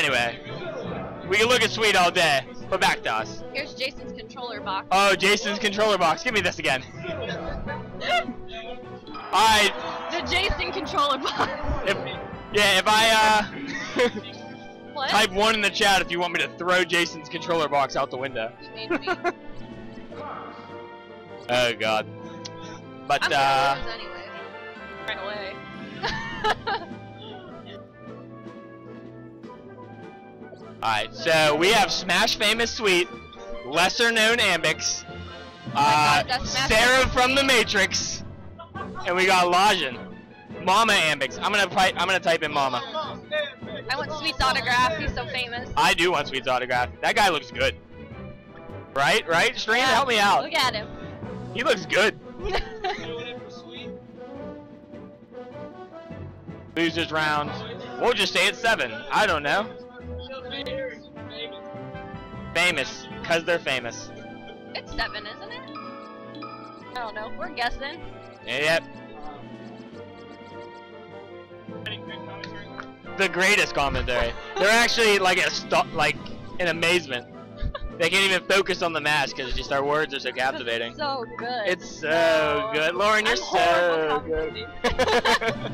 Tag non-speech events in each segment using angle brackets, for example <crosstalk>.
Anyway, we can look at Sweet all day, but back to us. Here's Jason's controller box. Oh, Jason's controller box. Give me this again. <laughs> Alright, the Jason controller box. if, yeah, if I, uh, <laughs> what? type one in the chat if you want me to throw Jason's controller box out the window. You made me. <laughs> Oh god. But, I'm uh, anyway. Right away. Alright, so we have Smash Famous Sweet, lesser known Ambix, uh, Oh Sarah from the Matrix, and we got Laijin. Mama Ambix. I'm gonna I'm gonna type in Mama. I want Sweet's autograph. He's so famous. I do want Sweet's autograph. That guy looks good. Right? Right? Strain, Yeah, help me out. Look at him. He looks good. <laughs> Losers round. We'll just say it's seven. I don't know. Famous, cause they're famous. it's seven, isn't it? I don't know. We're guessing. Yep. The greatest commentary. They're actually like a st- like in amazement. They can't even focus on the match because just our words are so captivating. So good. It's so good, Lauren. You're I'm so good. <laughs>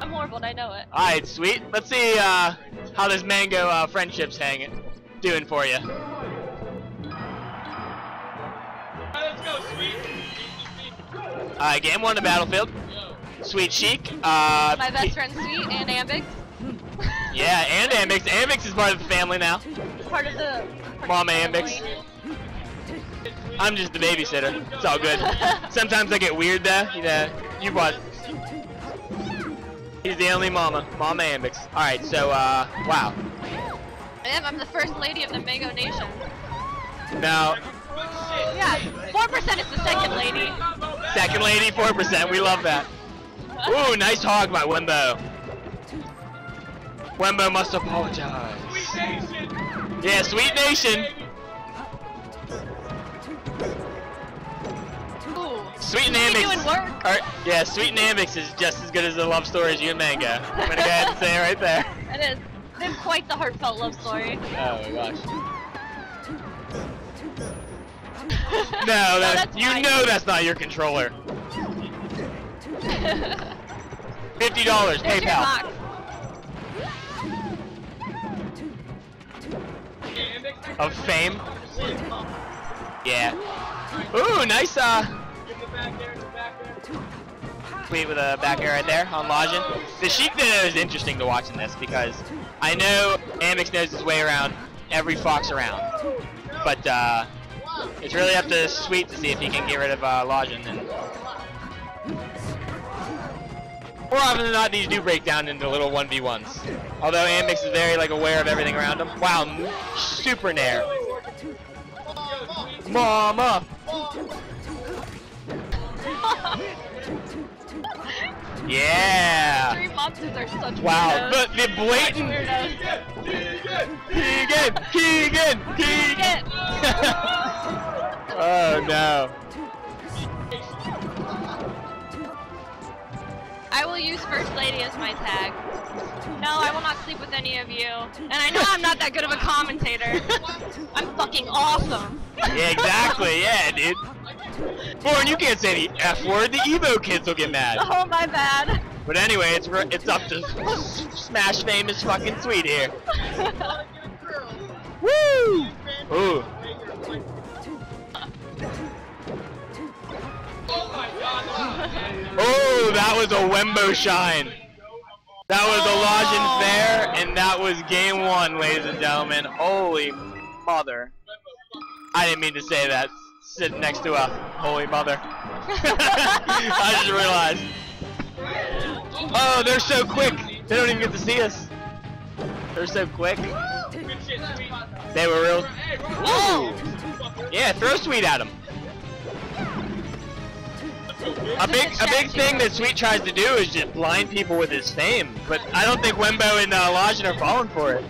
I'm horrible and I know it. All right, sweet. Let's see uh, how this mango uh, friendship's hanging, doing for you. All right, game one of the battlefield. Sweet Sheik. Uh, My best friend Sweet and Ambix. <laughs> Yeah, and Ambix. Ambix is part of the family now. Part of the. Mom family. Ambix. I'm just the babysitter. It's all good. <laughs> Sometimes I get weird though. You know, you what? He's the only mama. Mama Ambix. Alright, so, uh, wow. I am. I'm the first lady of the Mango Nation. Now, Yeah, four percent is the second lady. second lady, 4%. We love that. Ooh, nice hog by Wenbo. Wenbo must apologize. Yeah, Sweet Nation. Sweet and Is he Ambix. doing work? Are, yeah, Sweet and Ambix is just as good as the love story as you and Mango. I'm gonna go ahead and say it right there. It is. It's quite the heartfelt love story. <laughs> Oh my gosh. <laughs> No, that, that's you fine. know that's not your controller. Fifty dollars, PayPal. Of fame. Yeah. Ooh, nice uh Sweet with a back air right there on Laijin. The Sheik Ditto is interesting to watch in this because I know Ambix knows his way around every fox around. But uh it's really up to Sweet to see if he can get rid of uh, Laijin. And more often than not, these do break down into little 1v1s. Although Ambix is very like aware of everything around him. Wow, super nair. Mama! Yeah! Three monsters are such Wow, weirdos. but the Such blatant. Keegan! Keegan! Keegan! Oh no. I will use First Lady as my tag. No, I will not sleep with any of you. And I know I'm not that good of a commentator. <laughs> I'm fucking awesome. Yeah, exactly. Yeah, dude. Born, you can't say the F word. The Evo kids will get mad. <laughs> Oh, my bad. But anyway, it's it's up to Smash famous fucking sweet here. <laughs> Woo! Ooh. <laughs> Oh, that was a Wenbo shine. That was a Laijin oh. Fair, and that was game one, ladies and gentlemen. Holy mother. I didn't mean to say that. Sitting next to a holy mother. <laughs> I just realized. Oh, they're so quick. They don't even get to see us. They're so quick. They were real. Woo! Yeah, throw sweet at them. A big, a big thing that Sweet tries to do is just blind people with his fame, but I don't think Wenbo and uh, Laijin are falling for it.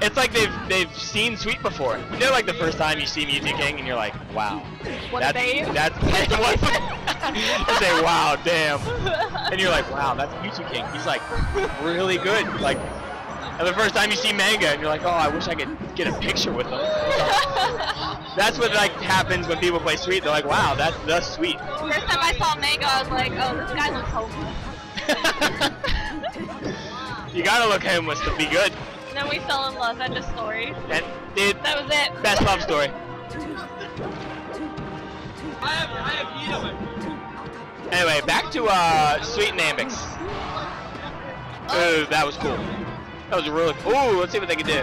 It's like they've they've seen Sweet before. You know, like the first time you see Mewtwo King and you're like, wow. What that's, a. That's, <laughs> what. <laughs> you say, wow, damn. And you're like, wow, that's Mewtwo King. He's like really good. Like, and the first time you see Mango and you're like, oh, I wish I could get a picture with him. <laughs> That's what like happens when people play Sweet. They're like, wow, that's the Sweet. First time I saw Mango, I was like, oh, this guy looks homeless. you gotta look homeless to be good. And then we fell in love. End of story. And dude, That was it. best love story. Anyway, back to uh, Sweet and Ambix. Ooh, that was cool. That was really. cool. Ooh, let's see what they can do.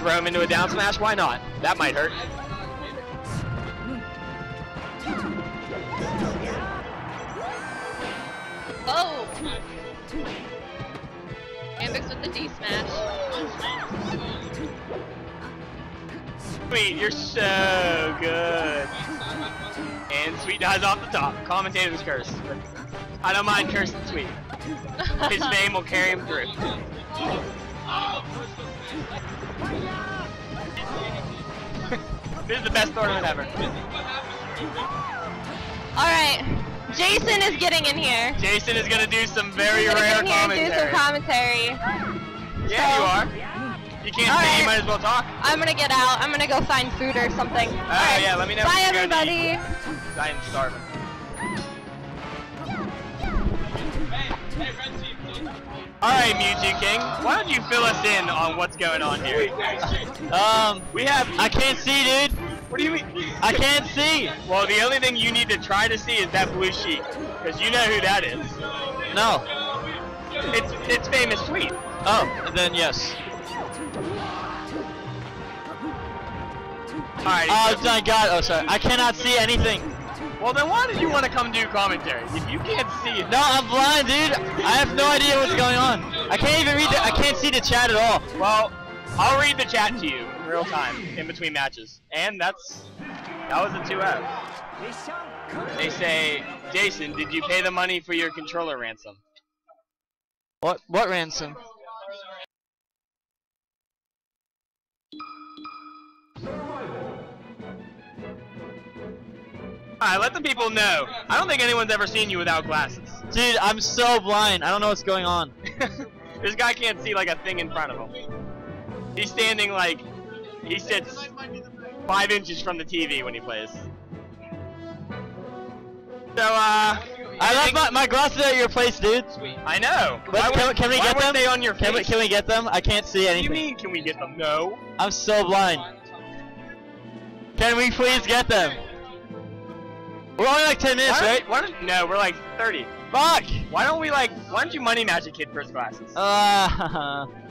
Throw him into a down smash? Why not? That might hurt. Oh. Ambix with the D smash. Sweet, you're so good. And Sweet dies off the top. Commentator's curse. I don't mind cursing Sweet. His fame will carry him through. <laughs> this is the best tournament ever. All right. Jason is getting in here. Jason is gonna do some very rare here do some commentary. commentary. Yeah, So- you can't All say right. you might as well talk. I'm gonna get out. I'm gonna go find food or something. Oh, Alright, yeah, let me know Bye, if you go to everybody. I am starving. Alright, Mewtwo King, why don't you fill us in on what's going on here? Um, We have. I can't see, dude. What do you mean? I can't see. Well, the only thing you need to try to see is that blue sheet, because you know who that is. No. It's it's famous Sweet. Oh, then yes. Alright. Oh my god. Oh, sorry. I cannot see anything. well, then why did you want to come do commentary if you can't see it? No, I'm blind, dude. I have no idea what's going on. I can't even read the. I can't see the chat at all. Well, I'll read the chat to you in real time in between matches, and that's that was a 2F. They say, Jason, did you pay the money for your controller ransom? What? What ransom? Alright, let the people know. I don't think anyone's ever seen you without glasses. <laughs> Dude, I'm so blind. I don't know what's going on. this guy can't see like a thing in front of him. He's standing like he sits five inches from the TV when he plays. So uh, I left my, my glasses at your place, dude. Sweet. I know. But Why can, would- can we why get them? they on your can we, can we get them? I can't see anything. What do you mean? Can we get them? No. I'm so blind. Can we please get them? We're only like 10 minutes, Why right? why don't- no, we're like 30. Fuck! Why don't we like? Why don't you money magic kid for his glasses? Uh, <laughs>